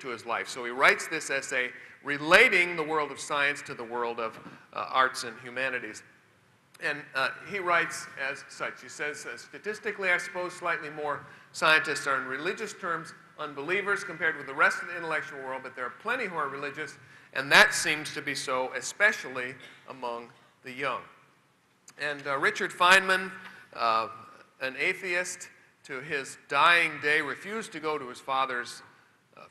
to his life. So he writes this essay relating the world of science to the world of uh, arts and humanities. And uh, he writes as such. He says, uh, statistically, I suppose slightly more scientists are in religious terms unbelievers compared with the rest of the intellectual world, but there are plenty who are religious, and that seems to be so, especially among the young. And uh, Richard Feynman, uh, an atheist, to his dying day, refused to go to his father's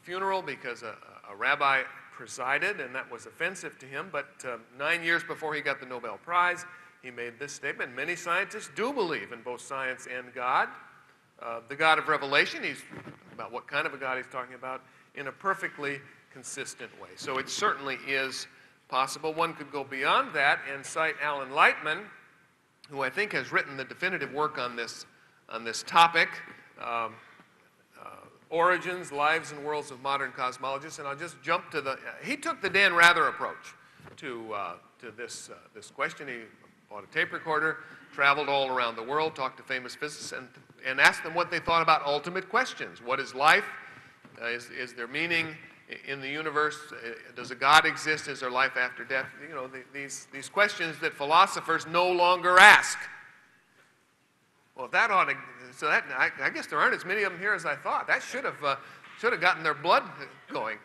funeral because a, a, rabbi presided, and that was offensive to him. But uh, nine years before he got the Nobel Prize, he made this statement Many scientists do believe in both science and God. Uh, the God of Revelation, he's about what kind of a God he's talking about, in a perfectly consistent way. So it certainly is possible. One could go beyond that and cite Alan Lightman, who I think has written the definitive work on this, on this topic. Um, origins, lives, and worlds of modern cosmologists, and I'll just jump to the. He took the Dan Rather approach to, uh, to this, uh, this question. He bought a tape recorder, traveled all around the world, talked to famous physicists, and, and asked them what they thought about ultimate questions. What is life? Uh, is, is there meaning in the universe? Uh, does a God exist? Is there life after death? You know, the, these, these questions that philosophers no longer ask. Well, that ought to, so that, I, I, guess there aren't as many of them here as I thought. That should have, uh, should have gotten their blood going.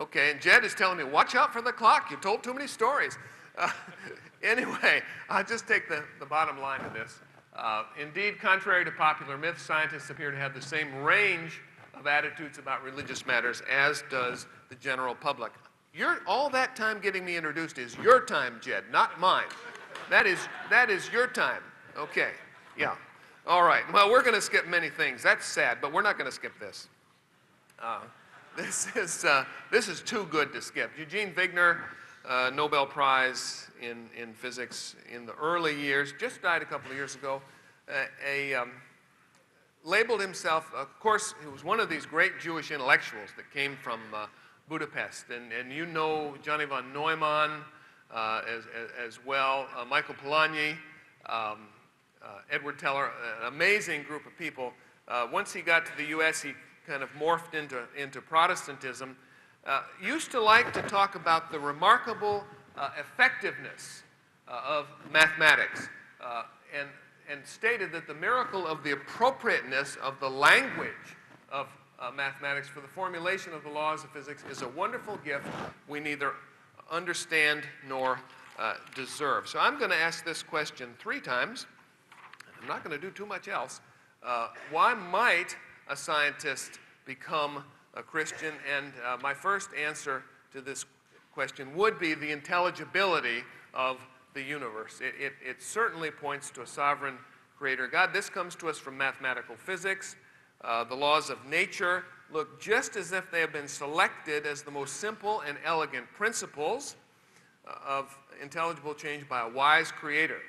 Okay, and Jed is telling me, watch out for the clock. You told too many stories. Uh, anyway, I'll just take the, the bottom line of this. Uh, indeed, contrary to popular myth, scientists appear to have the same range of attitudes about religious matters as does the general public. You're, all that time getting me introduced is your time, Jed, not mine. That is, that is your time. Okay, yeah. All right, well, we're going to skip many things. That's sad, but we're not going to skip this. Uh, this, is, uh, this is too good to skip. Eugene Wigner uh, Nobel Prize in, in physics in the early years, just died a couple of years ago. Uh, a, um, labeled himself, of course, he was one of these great Jewish intellectuals that came from uh, Budapest. And, and you know Johnny von Neumann uh, as, as, as, well, Michael Polanyi, um, Edward Teller, an amazing group of people. once he got to the U.S., he kind of morphed into, into Protestantism uh, used to like to talk about the remarkable uh, effectiveness uh, of mathematics uh, and, and stated that the miracle of the appropriateness of the language of uh, mathematics for the formulation of the laws of physics is a wonderful gift we neither understand nor deserve. So I'm going to ask this question three times. I'm not going to do too much else. why might a scientist become a Christian? And uh, my first answer to this question would be the intelligibility of the universe. It, it, it, certainly points to a sovereign creator God. This comes to us from mathematical physics. Uh, the laws of nature look just as if they have been selected as the most simple and elegant principles uh, of intelligible change by a wise creator.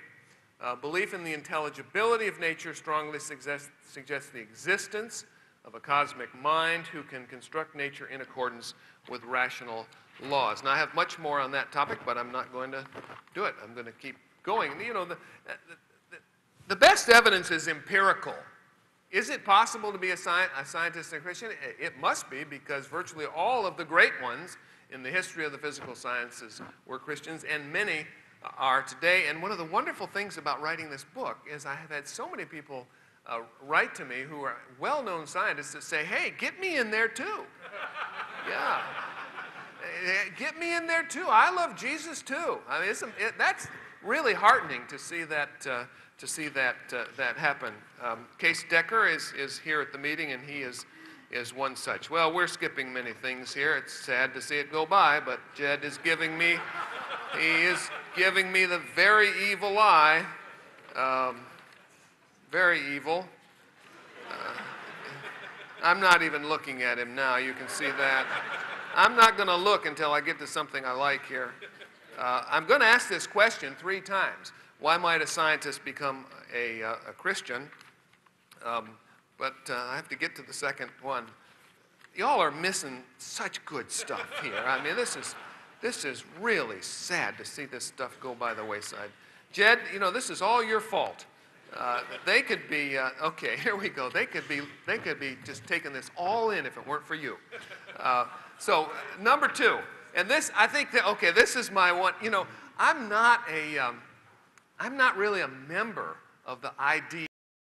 Uh, belief in the intelligibility of nature strongly suggests, suggests the existence of a cosmic mind who can construct nature in accordance with rational laws. Now, I have much more on that topic, but I'm not going to do it. I'm going to keep going. You know, the, the, the best evidence is empirical. Is it possible to be a, sci a scientist and a Christian? It must be because virtually all of the great ones in the history of the physical sciences were Christians, and many are today. And one of the wonderful things about writing this book is I have had so many people uh, write to me who are well known scientists that say, hey, get me in there too. yeah. Eh, eh, get me in there too. I love Jesus too. I mean, it, that's really heartening to see that, uh, to see that, uh, that happen. Um, Case Decker is, is here at the meeting, and he is, is one such. Well, we're skipping many things here. It's sad to see it go by, but Jed is giving me, he is giving me the very evil eye. Um, very evil. Uh, I'm not even looking at him now. You can see that. I'm not going to look until I get to something I like here. Uh, I'm going to ask this question three times. Why might a scientist become a, uh, a Christian? Um, but uh, I have to get to the second one. Y'all are missing such good stuff here. I mean, this is, this is really sad to see this stuff go by the wayside. Jed, you know, this is all your fault. Uh, they could be uh, okay. Here we go. They could be they could be just taking this all in if it weren't for you. Uh, so number two, and this, I think that, okay, this is my one, you know, I'm not a, um, I'm not really a member of the ID